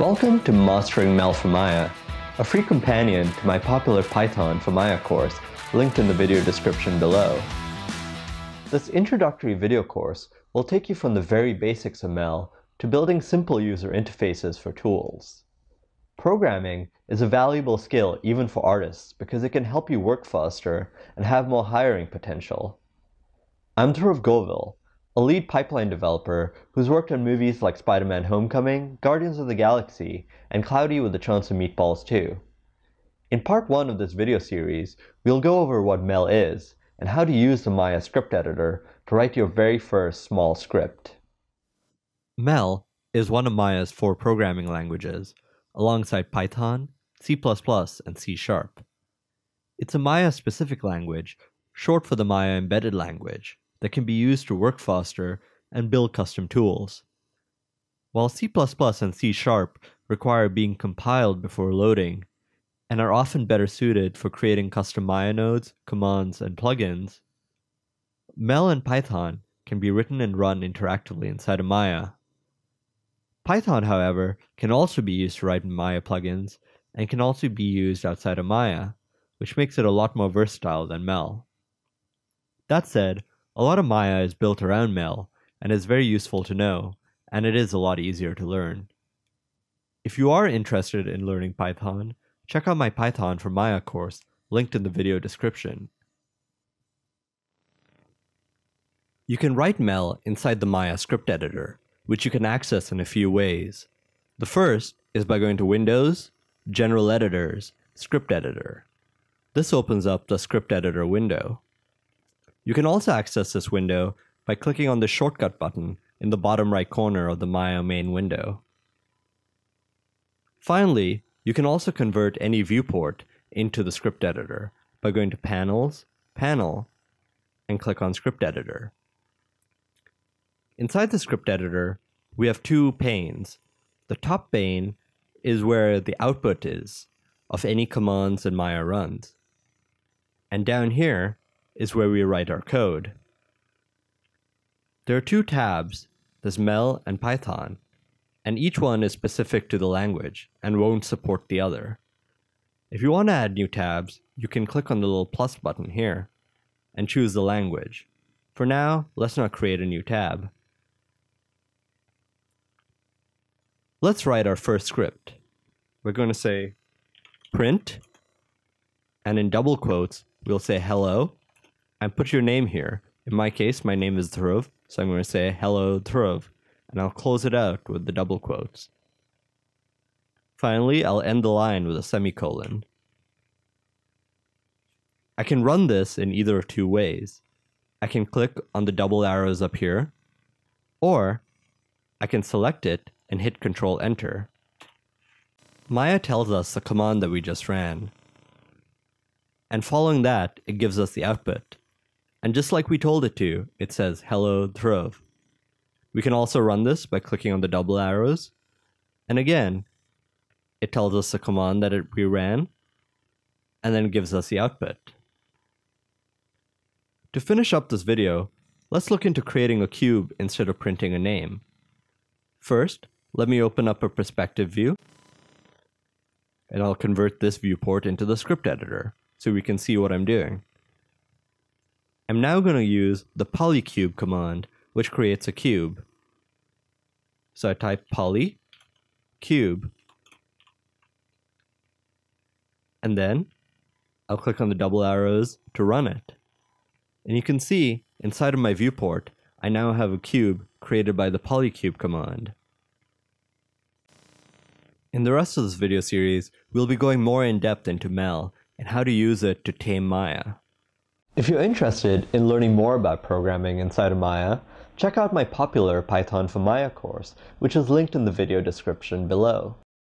Welcome to Mastering Mel for Maya, a free companion to my popular Python for Maya course linked in the video description below. This introductory video course will take you from the very basics of Mel to building simple user interfaces for tools. Programming is a valuable skill even for artists because it can help you work faster and have more hiring potential. I'm Dhruv Govil, a lead pipeline developer who's worked on movies like Spider-Man Homecoming, Guardians of the Galaxy, and Cloudy with a Chance of Meatballs 2. In part 1 of this video series, we'll go over what Mel is, and how to use the Maya script editor to write your very first small script. Mel is one of Maya's four programming languages, alongside Python, C++, and C Sharp. It's a Maya-specific language, short for the Maya embedded language, that can be used to work faster and build custom tools. While C++ and C Sharp require being compiled before loading, and are often better suited for creating custom Maya nodes, commands, and plugins, Mel and Python can be written and run interactively inside of Maya. Python, however, can also be used to write Maya plugins and can also be used outside of Maya, which makes it a lot more versatile than Mel. That said, a lot of Maya is built around Mel and is very useful to know, and it is a lot easier to learn. If you are interested in learning Python, check out my Python for Maya course linked in the video description. You can write Mel inside the Maya script editor, which you can access in a few ways. The first is by going to Windows, General Editors, Script Editor. This opens up the script editor window. You can also access this window by clicking on the shortcut button in the bottom right corner of the Maya main window. Finally, you can also convert any viewport into the script editor by going to Panels, Panel, and click on Script Editor. Inside the script editor, we have two panes. The top pane is where the output is of any commands that Maya runs. And down here is where we write our code. There are two tabs, there's Mel and Python, and each one is specific to the language and won't support the other. If you want to add new tabs, you can click on the little plus button here and choose the language. For now, let's not create a new tab. Let's write our first script. We're going to say print, and in double quotes, we'll say hello, and put your name here. In my case, my name is Dhruv, so I'm going to say hello Dhruv, and I'll close it out with the double quotes. Finally, I'll end the line with a semicolon. I can run this in either of two ways. I can click on the double arrows up here, or I can select it and hit Control Enter. Maya tells us the command that we just ran. And following that, it gives us the output. And just like we told it to, it says hello Dhruv. We can also run this by clicking on the double arrows. And again, it tells us the command that it, we ran, and then gives us the output. To finish up this video, let's look into creating a cube instead of printing a name. First, let me open up a perspective view, and I'll convert this viewport into the script editor so we can see what I'm doing. I'm now going to use the polycube command, which creates a cube. So I type poly cube, and then I'll click on the double arrows to run it. And you can see inside of my viewport, I now have a cube created by the polycube command. In the rest of this video series, we'll be going more in depth into Mel and how to use it to tame Maya. If you're interested in learning more about programming inside of Maya, check out my popular Python for Maya course, which is linked in the video description below.